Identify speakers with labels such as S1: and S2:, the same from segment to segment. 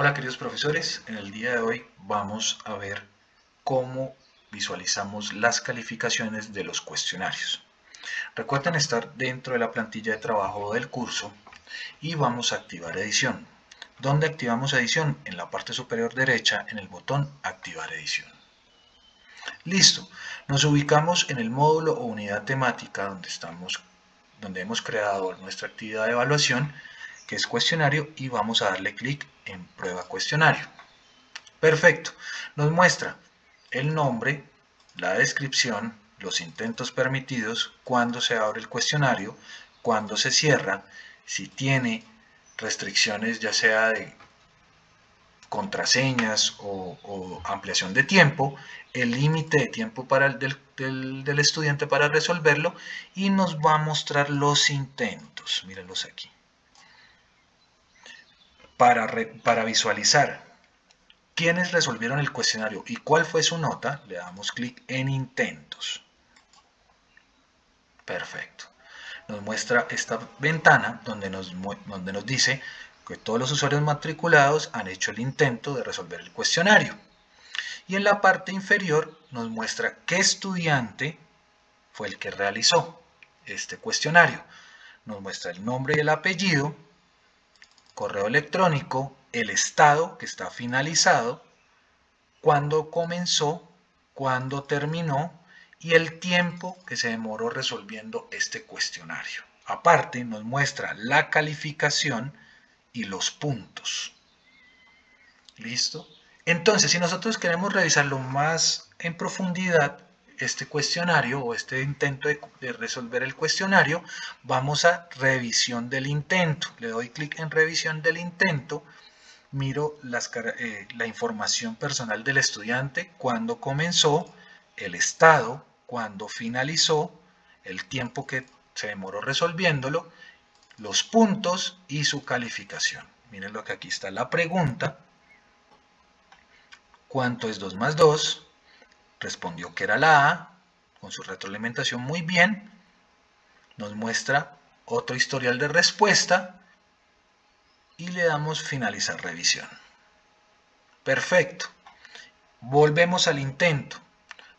S1: Hola queridos profesores, en el día de hoy vamos a ver cómo visualizamos las calificaciones de los cuestionarios. Recuerden estar dentro de la plantilla de trabajo del curso y vamos a activar edición. ¿Dónde activamos edición? En la parte superior derecha en el botón activar edición. Listo, nos ubicamos en el módulo o unidad temática donde, estamos, donde hemos creado nuestra actividad de evaluación que es cuestionario y vamos a darle clic en prueba cuestionario. Perfecto, nos muestra el nombre, la descripción, los intentos permitidos, cuándo se abre el cuestionario, cuándo se cierra, si tiene restricciones ya sea de contraseñas o, ampliación de tiempo, el límite de tiempo para el del, estudiante para resolverlo y nos va a mostrar los intentos, mírenlos aquí para, visualizar quiénes resolvieron el cuestionario y cuál fue su nota, le damos clic en intentos. Perfecto. Nos muestra esta ventana donde nos, donde nos dice que todos los usuarios matriculados han hecho el intento de resolver el cuestionario. Y en la parte inferior nos muestra qué estudiante fue el que realizó este cuestionario. Nos muestra el nombre y el apellido, correo electrónico, el estado que está finalizado, cuándo comenzó, cuándo terminó y el tiempo que se demoró resolviendo este cuestionario. Aparte nos muestra la calificación y los puntos. ¿Listo? Entonces, si nosotros queremos revisarlo más en profundidad, este cuestionario o este intento de, resolver el cuestionario, vamos a revisión del intento. Le doy clic en revisión del intento, miro eh, la información personal del estudiante, cuándo comenzó, el estado, cuándo finalizó, el tiempo que se demoró resolviéndolo, los puntos y su calificación. Miren lo que aquí está la pregunta. ¿Cuánto es 2 más 2? respondió que era la A, con su retroalimentación muy bien, nos muestra otro historial de respuesta y le damos finalizar revisión. Perfecto. Volvemos al intento.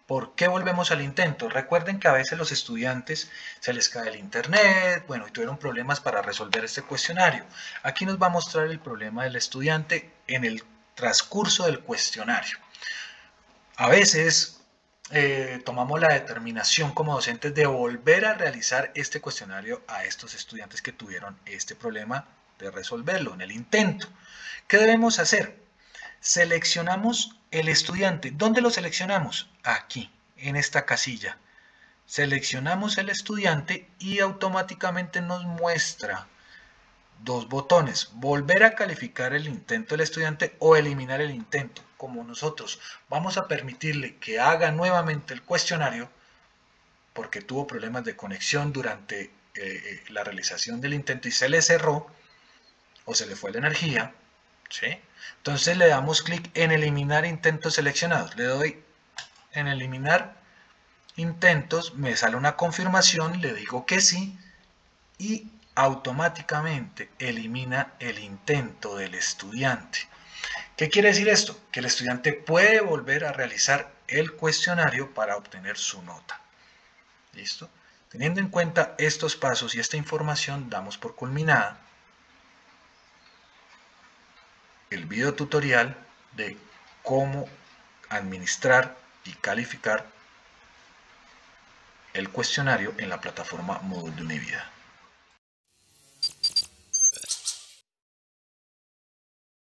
S1: ¿Por qué volvemos al intento? Recuerden que a veces los estudiantes se les cae el internet, bueno, y tuvieron problemas para resolver este cuestionario. Aquí nos va a mostrar el problema del estudiante en el transcurso del cuestionario. A veces eh, tomamos la determinación como docentes de volver a realizar este cuestionario a estos estudiantes que tuvieron este problema de resolverlo en el intento. ¿Qué debemos hacer? Seleccionamos el estudiante. ¿Dónde lo seleccionamos? Aquí, en esta casilla. Seleccionamos el estudiante y automáticamente nos muestra dos botones. Volver a calificar el intento del estudiante o eliminar el intento como nosotros vamos a permitirle que haga nuevamente el cuestionario porque tuvo problemas de conexión durante eh, eh, la realización del intento y se le cerró o se le fue la energía, entonces le damos clic en eliminar intentos seleccionados. Le doy en eliminar intentos, me sale una confirmación, le digo que sí y automáticamente elimina el intento del estudiante. ¿Qué quiere decir esto? Que el estudiante puede volver a realizar el cuestionario para obtener su nota. ¿Listo? Teniendo en cuenta estos pasos y esta información, damos por culminada el video tutorial de cómo administrar y calificar el cuestionario en la plataforma Moodle de Univida.